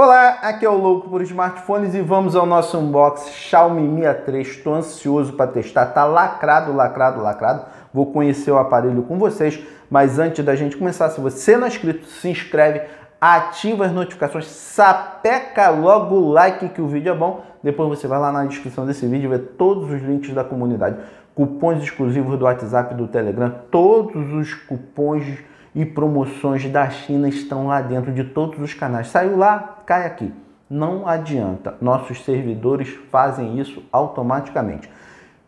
Olá, aqui é o Louco por Smartphones e vamos ao nosso unboxing Xiaomi Mi A3. Estou ansioso para testar, tá lacrado, lacrado, lacrado. Vou conhecer o aparelho com vocês, mas antes da gente começar, se você não é inscrito, se inscreve, ativa as notificações, sapeca logo o like que o vídeo é bom. Depois você vai lá na descrição desse vídeo vê todos os links da comunidade, cupons exclusivos do WhatsApp do Telegram, todos os cupons e promoções da China estão lá dentro de todos os canais. Saiu lá, cai aqui. Não adianta, nossos servidores fazem isso automaticamente.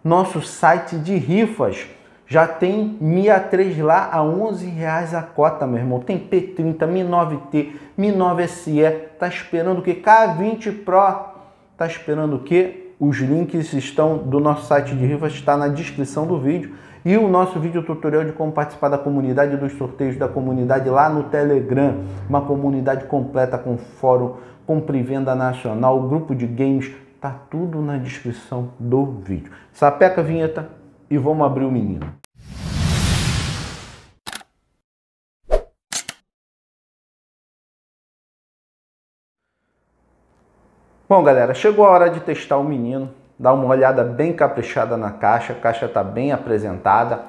Nosso site de rifas já tem Mi A3 lá a 11 reais a cota, meu irmão. Tem P30, Mi 9T, Mi 9 SE. Tá esperando o que? K20 Pro. Tá esperando o que? Os links estão do nosso site de rifas, está na descrição do vídeo. E o nosso vídeo tutorial de como participar da comunidade, dos sorteios da comunidade lá no Telegram. Uma comunidade completa com fórum, compra e venda nacional, grupo de games. Tá tudo na descrição do vídeo. Sapeca a vinheta e vamos abrir o menino. Bom, galera, chegou a hora de testar o menino. Dá uma olhada bem caprichada na caixa. A caixa está bem apresentada.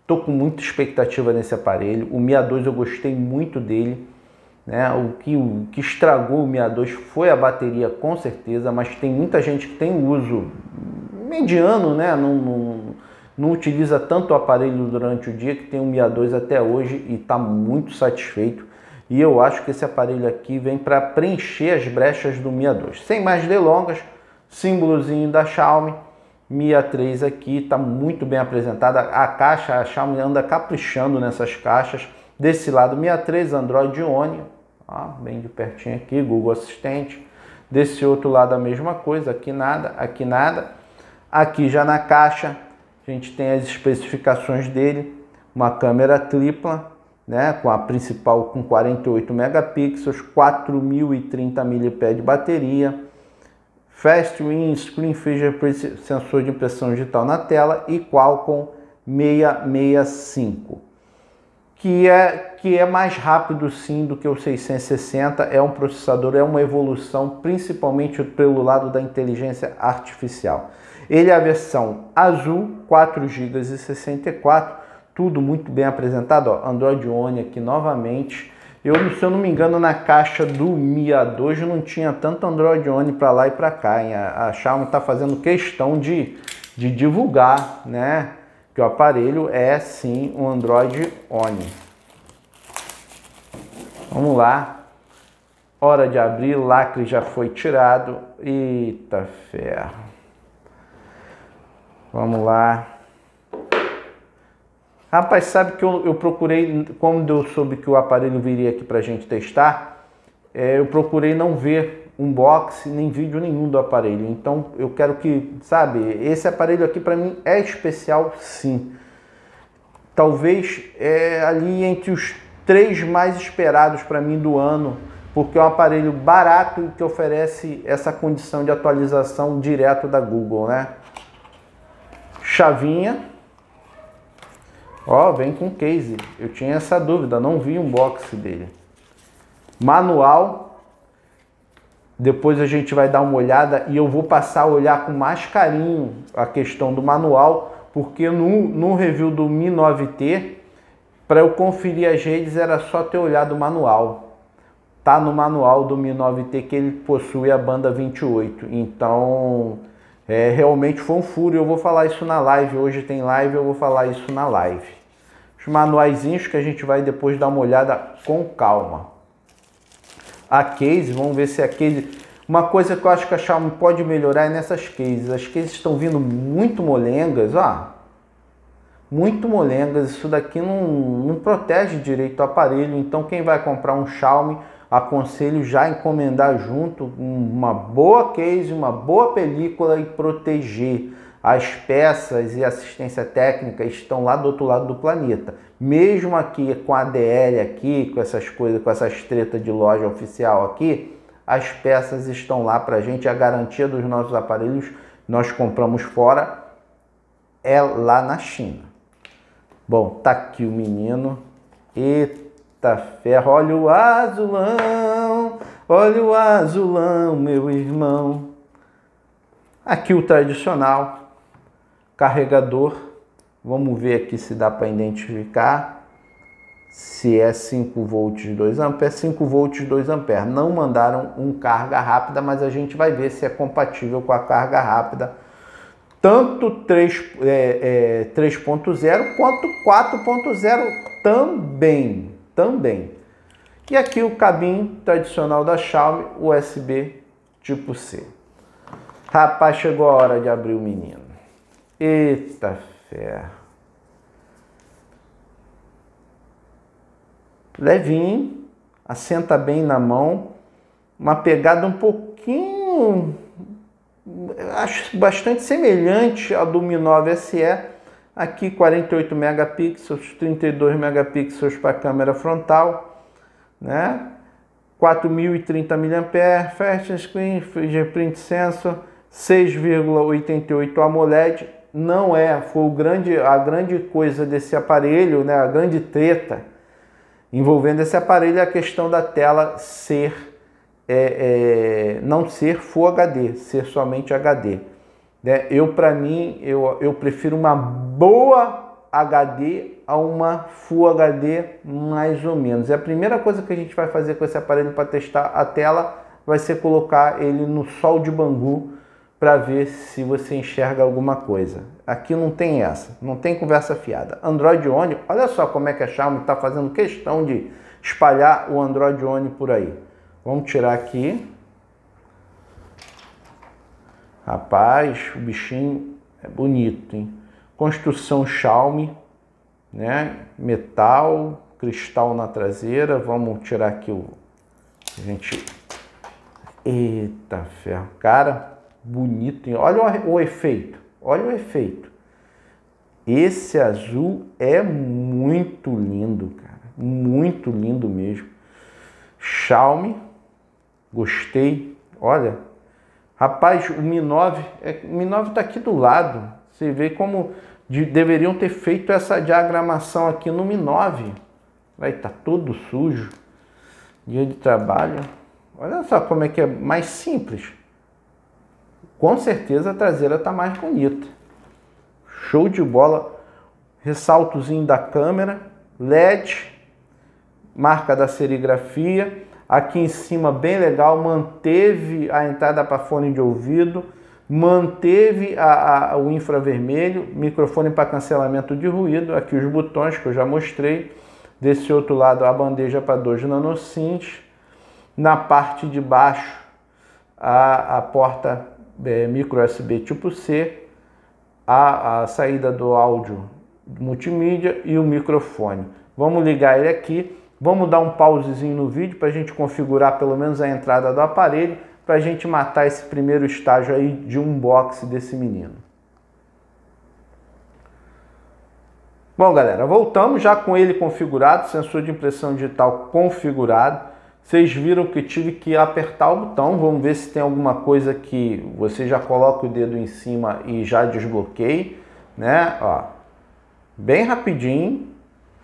Estou com muita expectativa nesse aparelho. O Mi A2 eu gostei muito dele. Né? O, que, o que estragou o Mi A2 foi a bateria, com certeza, mas tem muita gente que tem uso mediano, né? não, não, não utiliza tanto o aparelho durante o dia que tem o Mi A2 até hoje e está muito satisfeito. E eu acho que esse aparelho aqui vem para preencher as brechas do Mi A2. Sem mais delongas, símbolozinho da Xiaomi, Mi A3 aqui, está muito bem apresentada. A caixa, a Xiaomi anda caprichando nessas caixas. Desse lado, Mi A3, Android One, ó, bem de pertinho aqui, Google Assistente. Desse outro lado a mesma coisa, aqui nada, aqui nada. Aqui já na caixa, a gente tem as especificações dele, uma câmera tripla, né, com a principal com 48 megapixels, 4030 mAh de bateria, Fast Screen Fingerprint sensor de impressão digital na tela e Qualcomm 665, que é que é mais rápido sim do que o 660, é um processador, é uma evolução principalmente pelo lado da inteligência artificial. Ele é a versão azul, 4 GB e 64 tudo muito bem apresentado. Ó, Android One aqui novamente. Eu, se eu não me engano, na caixa do Mi A2 não tinha tanto Android One para lá e para cá. Hein? A, a Xiaomi está fazendo questão de, de divulgar, né? Que o aparelho é sim um Android One. Vamos lá. Hora de abrir, lacre já foi tirado. Eita ferro. Vamos lá. Rapaz, sabe que eu, eu procurei, quando eu soube que o aparelho viria aqui para a gente testar, é, eu procurei não ver unboxing nem vídeo nenhum do aparelho. Então eu quero que, sabe, esse aparelho aqui para mim é especial sim. Talvez é ali entre os três mais esperados para mim do ano, porque é um aparelho barato e que oferece essa condição de atualização direto da Google, né? Chavinha Ó, vem com case. Eu tinha essa dúvida, não vi um box dele. Manual. Depois a gente vai dar uma olhada e eu vou passar a olhar com mais carinho a questão do manual, porque no, no review do Mi 9T, para eu conferir as redes era só ter olhado o manual. Tá no manual do Mi 9T que ele possui a banda 28. Então, é, realmente foi um furo. Eu vou falar isso na live. Hoje tem live, eu vou falar isso na live manuaizinhos que a gente vai depois dar uma olhada com calma. A case, vamos ver se a case... Uma coisa que eu acho que a Xiaomi pode melhorar é nessas cases. As cases estão vindo muito molengas, ó. Muito molengas. Isso daqui não, não protege direito o aparelho. Então quem vai comprar um Xiaomi, aconselho já encomendar junto uma boa case, uma boa película e proteger as peças e assistência técnica estão lá do outro lado do planeta. Mesmo aqui com a DL aqui, com essas coisas, com essas tretas de loja oficial aqui, as peças estão lá para a gente. A garantia dos nossos aparelhos nós compramos fora é lá na China. Bom, tá aqui o menino. Eita ferro, olha o azulão. olha o azulão, meu irmão. Aqui o tradicional, carregador. Vamos ver aqui se dá para identificar se é 5 volts 2 amperes, 5 volts 2 amperes. Não mandaram um carga rápida, mas a gente vai ver se é compatível com a carga rápida, tanto 3, é, é, 3.0 quanto 4.0 também, também. E aqui o cabinho tradicional da Xiaomi, USB tipo C. Rapaz, chegou a hora de abrir o menino. Eita ferro. levinho, assenta bem na mão, uma pegada um pouquinho, acho bastante semelhante ao do Mi 9 SE, aqui 48 megapixels, 32 megapixels para câmera frontal, né? 4030 mAh, Fast Screen, Fingerprint Sensor, 6,88 AMOLED, não é, foi o grande, a grande coisa desse aparelho, né? A grande treta envolvendo esse aparelho é a questão da tela ser é, é, não ser Full HD, ser somente HD. Né? Eu, para mim, eu, eu prefiro uma boa HD a uma Full HD mais ou menos. E a primeira coisa que a gente vai fazer com esse aparelho para testar a tela vai ser colocar ele no sol de Bangu para ver se você enxerga alguma coisa. Aqui não tem essa, não tem conversa fiada. Android One, olha só como é que a Xiaomi está fazendo questão de espalhar o Android One por aí. Vamos tirar aqui. Rapaz, o bichinho é bonito, hein? Construção Xiaomi, né? Metal, cristal na traseira. Vamos tirar aqui o... A gente... Eita ferro. Cara, bonito. Olha o, o efeito, olha o efeito. Esse azul é muito lindo, cara. Muito lindo mesmo. Xiaomi, gostei. Olha, rapaz, o Mi 9, é, o Mi 9 tá aqui do lado. Você vê como de, deveriam ter feito essa diagramação aqui no Mi 9. Vai tá todo sujo. Dia de trabalho. Olha só como é que é mais simples com certeza a traseira está mais bonita. Show de bola. Ressaltozinho da câmera, LED, marca da serigrafia. Aqui em cima, bem legal, manteve a entrada para fone de ouvido, manteve a, a, o infravermelho, microfone para cancelamento de ruído. Aqui os botões que eu já mostrei. Desse outro lado, a bandeja para 2 nanosynths. Na parte de baixo, a, a porta é, micro USB tipo C, a, a saída do áudio multimídia e o microfone. Vamos ligar ele aqui, vamos dar um pausezinho no vídeo para a gente configurar pelo menos a entrada do aparelho, para a gente matar esse primeiro estágio aí de unboxing desse menino. Bom, galera, voltamos já com ele configurado, sensor de impressão digital configurado. Vocês viram que tive que apertar o botão, vamos ver se tem alguma coisa que você já coloca o dedo em cima e já desbloqueie, né? Ó, bem rapidinho,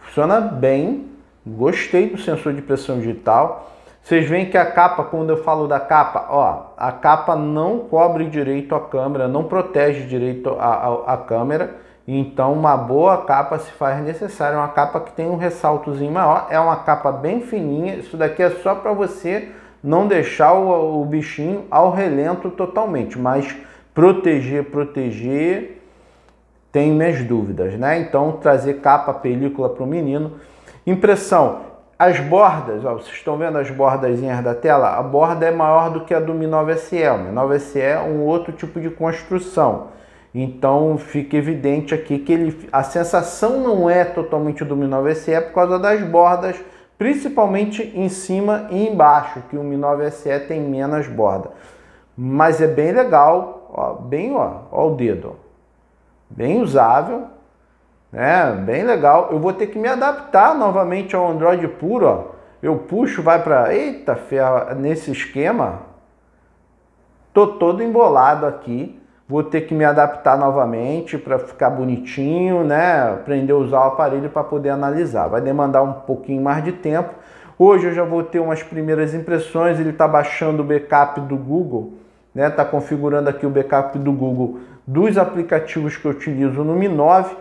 funciona bem, gostei do sensor de pressão digital. Vocês veem que a capa, quando eu falo da capa, ó, a capa não cobre direito a câmera, não protege direito a, a, a câmera. Então, uma boa capa se faz necessária, uma capa que tem um ressaltozinho maior, é uma capa bem fininha, isso daqui é só para você não deixar o, o, bichinho ao relento totalmente, mas proteger, proteger, tem minhas dúvidas, né? Então, trazer capa, película para o menino. Impressão, as bordas, ó, vocês estão vendo as bordazinhas da tela? A borda é maior do que a do Mi 9 SE, o Mi 9 SE é um outro tipo de construção. Então fica evidente aqui que ele, a sensação não é totalmente do Mi 9 SE por causa das bordas, principalmente em cima e embaixo, que o Mi 9 SE tem menos borda. Mas é bem legal, ó, bem ó, ó o dedo, bem usável, né? Bem legal. Eu vou ter que me adaptar novamente ao Android puro, ó. Eu puxo, vai para eita ferro nesse esquema. Tô todo embolado aqui vou ter que me adaptar novamente para ficar bonitinho, né? Aprender a usar o aparelho para poder analisar. Vai demandar um pouquinho mais de tempo. Hoje eu já vou ter umas primeiras impressões, ele está baixando o backup do Google, né? Está configurando aqui o backup do Google dos aplicativos que eu utilizo no Mi 9,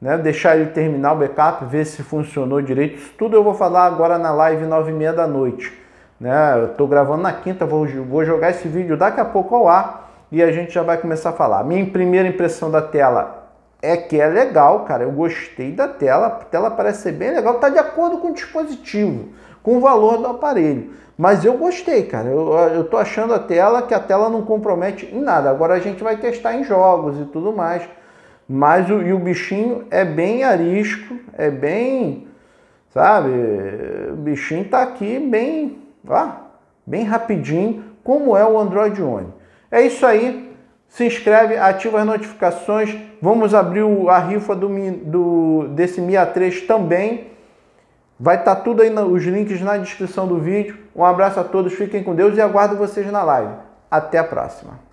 né? Deixar ele terminar o backup, ver se funcionou direito. Isso tudo eu vou falar agora na live 9 e meia da noite. Né? Eu estou gravando na quinta, vou, vou jogar esse vídeo daqui a pouco ao ar e a gente já vai começar a falar. Minha primeira impressão da tela é que é legal, cara. Eu gostei da tela, a tela parece ser bem legal, está de acordo com o dispositivo, com o valor do aparelho. Mas eu gostei, cara. Eu, eu tô achando a tela que a tela não compromete em nada. Agora a gente vai testar em jogos e tudo mais. Mas o, e o bichinho é bem arisco, é bem, sabe? O bichinho tá aqui bem, ó, bem rapidinho, como é o Android One. É isso aí. Se inscreve, ativa as notificações. Vamos abrir a rifa do, do, desse Mi A3 também. Vai estar tá tudo aí, os links na descrição do vídeo. Um abraço a todos, fiquem com Deus e aguardo vocês na live. Até a próxima.